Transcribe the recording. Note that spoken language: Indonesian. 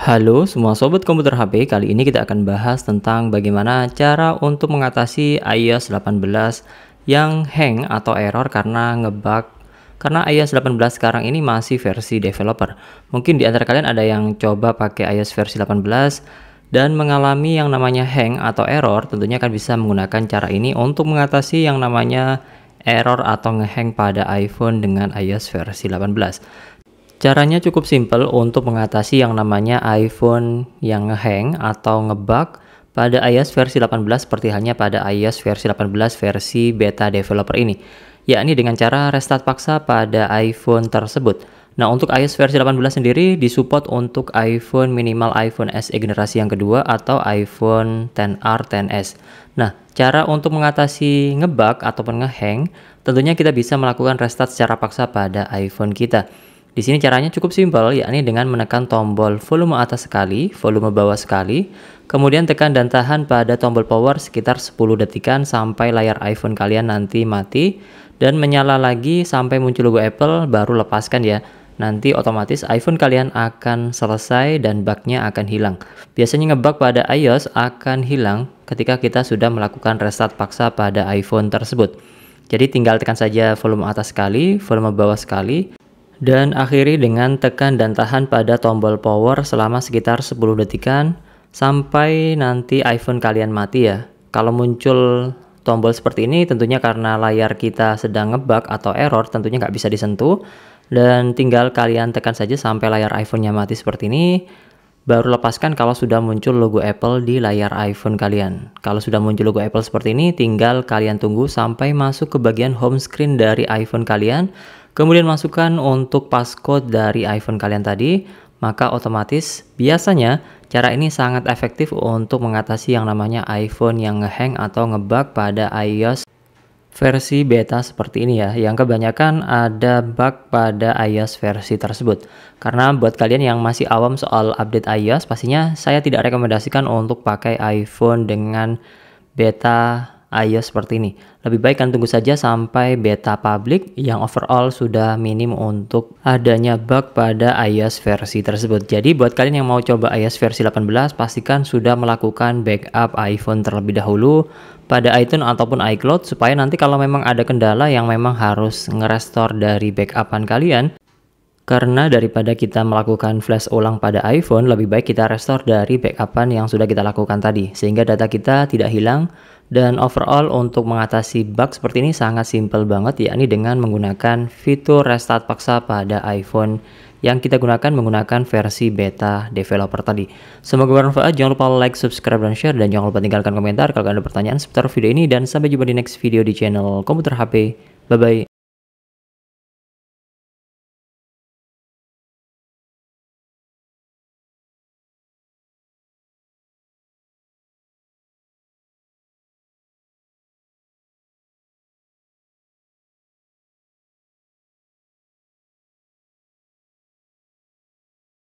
Halo semua sobat komputer HP, kali ini kita akan bahas tentang bagaimana cara untuk mengatasi iOS 18 yang hang atau error karena ngebug karena iOS 18 sekarang ini masih versi developer. Mungkin di antara kalian ada yang coba pakai iOS versi 18 dan mengalami yang namanya hang atau error, tentunya akan bisa menggunakan cara ini untuk mengatasi yang namanya error atau ngehang pada iPhone dengan iOS versi 18. Caranya cukup simpel untuk mengatasi yang namanya iPhone yang ngehang atau ngebug pada iOS versi 18 seperti halnya pada iOS versi 18 versi beta developer ini, yakni dengan cara restart paksa pada iPhone tersebut. Nah, untuk iOS versi 18 sendiri disupport untuk iPhone minimal iPhone SE generasi yang kedua atau iPhone 10R 10s. Nah, cara untuk mengatasi ngebug ataupun ngehang, tentunya kita bisa melakukan restart secara paksa pada iPhone kita. Di sini caranya cukup simpel, yakni dengan menekan tombol volume atas sekali, volume bawah sekali, kemudian tekan dan tahan pada tombol power sekitar 10 detikan sampai layar iPhone kalian nanti mati, dan menyala lagi sampai muncul logo Apple, baru lepaskan ya. Nanti otomatis iPhone kalian akan selesai dan bugnya akan hilang. Biasanya ngebug pada iOS akan hilang ketika kita sudah melakukan restart paksa pada iPhone tersebut. Jadi tinggal tekan saja volume atas sekali, volume bawah sekali, dan akhiri dengan tekan dan tahan pada tombol power selama sekitar 10 detikan sampai nanti iPhone kalian mati ya. Kalau muncul tombol seperti ini tentunya karena layar kita sedang ngebug atau error tentunya nggak bisa disentuh dan tinggal kalian tekan saja sampai layar iPhone-nya mati seperti ini baru lepaskan kalau sudah muncul logo Apple di layar iPhone kalian. Kalau sudah muncul logo Apple seperti ini, tinggal kalian tunggu sampai masuk ke bagian home screen dari iPhone kalian Kemudian masukkan untuk passcode dari iPhone kalian tadi, maka otomatis biasanya cara ini sangat efektif untuk mengatasi yang namanya iPhone yang ngehang atau ngebug pada iOS versi beta seperti ini ya. Yang kebanyakan ada bug pada iOS versi tersebut. Karena buat kalian yang masih awam soal update iOS pastinya saya tidak rekomendasikan untuk pakai iPhone dengan beta iOS seperti ini. Lebih baik kan tunggu saja sampai beta public yang overall sudah minim untuk adanya bug pada iOS versi tersebut. Jadi buat kalian yang mau coba iOS versi 18 pastikan sudah melakukan backup iPhone terlebih dahulu pada iTunes ataupun iCloud supaya nanti kalau memang ada kendala yang memang harus ngerestore dari backupan kalian karena daripada kita melakukan flash ulang pada iPhone, lebih baik kita restore dari backupan yang sudah kita lakukan tadi, sehingga data kita tidak hilang. Dan overall untuk mengatasi bug seperti ini sangat simple banget, yakni dengan menggunakan fitur restart paksa pada iPhone yang kita gunakan menggunakan versi beta developer tadi. Semoga bermanfaat, jangan lupa like, subscribe, dan share, dan jangan lupa tinggalkan komentar kalau ada pertanyaan seputar video ini, dan sampai jumpa di next video di channel Komputer HP. Bye-bye.